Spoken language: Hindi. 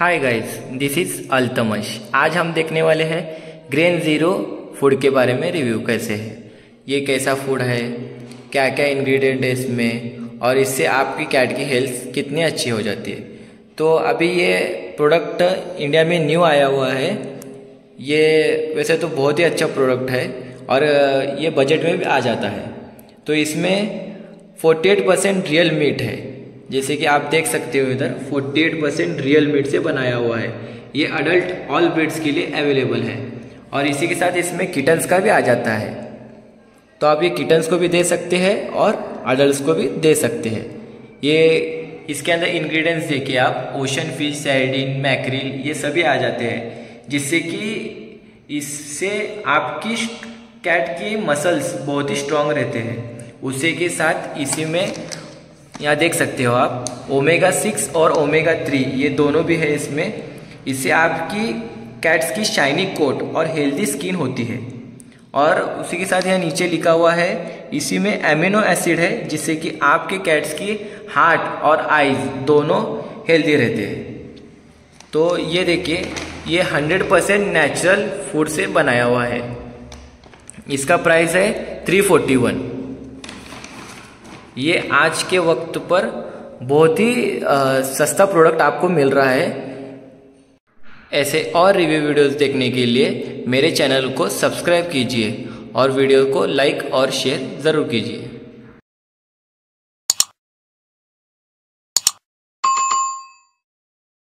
Hi guys this is Altamash आज हम देखने वाले हैं ग्रेन ज़ीरो फ़ूड के बारे में रिव्यू कैसे है। ये कैसा फ़ूड है क्या क्या इंग्रेडिएंट है इसमें, और इससे आपकी कैट की हेल्थ कितनी अच्छी हो जाती है। तो अभी ये प्रोडक्ट इंडिया में न्यू आया हुआ है। ये वैसे तो बहुत ही अच्छा प्रोडक्ट है, और, ये बजट में भी आ जाता है। तो इसमें 48 परसेंट रियल मीट है। जैसे कि आप देख सकते हो इधर 48 परसेंट रियल मीट से बनाया हुआ है। ये अडल्ट ऑल ब्रीड्स के लिए अवेलेबल है। और इसी के साथ इसमें किटन्स का भी आ जाता है। तो आप ये किटन्स को भी दे सकते हैं और अडल्ट को भी दे सकते हैं। ये, इसके अंदर इंग्रेडिएंट्स देखिए आप ओशन फ़िश सैडिन मैक्रिल ये सभी आ जाते हैं। जिससे कि इससे आपकी कैट की मसल्स बहुत ही स्ट्रांग रहते हैं। उसी के साथ इसी में यहाँ देख सकते हो आप ओमेगा सिक्स और ओमेगा थ्री ये दोनों भी है इसमें। इससे आपकी कैट्स की शाइनी कोट और हेल्दी स्किन होती है। और उसी के साथ यहाँ नीचे लिखा हुआ है, इसी में एमिनो एसिड है, जिससे कि आपके कैट्स की हार्ट और आईज दोनों हेल्दी रहते हैं। तो ये देखिए, ये 100 परसेंट नेचुरल फ़ूड से बनाया हुआ है। इसका प्राइस है 341 ये आज के वक्त पर बहुत ही सस्ता प्रोडक्ट आपको मिल रहा है। ऐसे और रिव्यू वीडियोस देखने के लिए मेरे चैनल को सब्सक्राइब कीजिए और वीडियो को लाइक और शेयर ज़रूर कीजिए।